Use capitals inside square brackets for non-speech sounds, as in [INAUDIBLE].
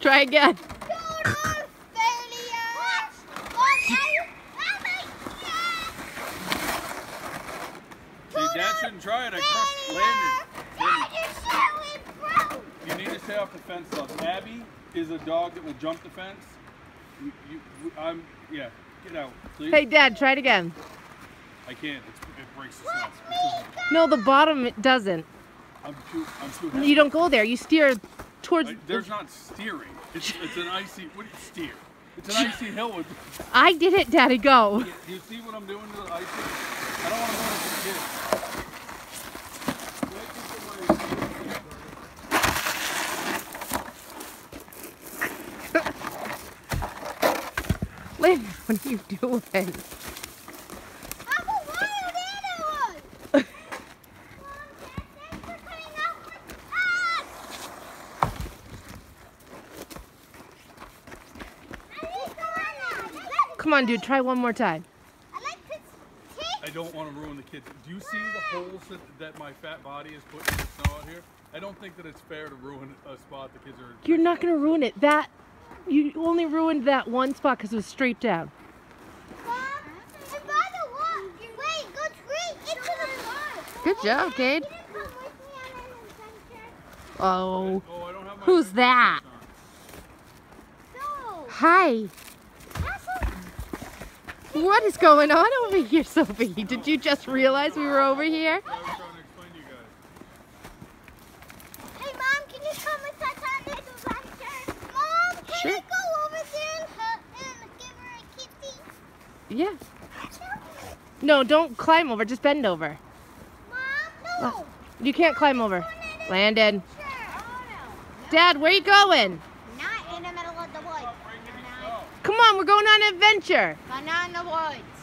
Try again. See, Dad shouldn't try it. I crushed. You need to stay off the fence, though. Abby is a dog that will jump the fence. You, you, I'm, yeah. Get out, please. Hey, Dad, try it again. I can't. It's, it breaks the. It's No, the bottom it doesn't. I'm too, I'm too heavy. You don't go there. You steer towards. I, there's not steering. It's, it's an icy. What do you steer? It's an [LAUGHS] icy hill. With, I did it, Daddy. Go. do you see what I'm doing to the icy? I don't want to go into the kids. Lynn, what are you doing? Come on, dude. Try one more time. I don't want to ruin the kids. Do you see the holes that, that my fat body has put in the snow out here? I don't think that it's fair to ruin a spot the kids are. You're not gonna ruin it. That you only ruined that one spot because it was straight down. Good job, Cade. Oh, Oh, I don't have my who's that? Hi. What is going on over here, Sophie? Did you just realize we were over here? I was trying to explain to you guys. Hey, Mom, can you come with us on the adventure? Mom, can Sure. I go over there and, hu- and give her a kitty? Yeah. No, don't climb over. Just bend over. Mom, no. You can't climb over. Landon. Sure. Oh, no. Dad, where are you going? Not in the middle of the woods. Come on, we're going on an adventure. The woods.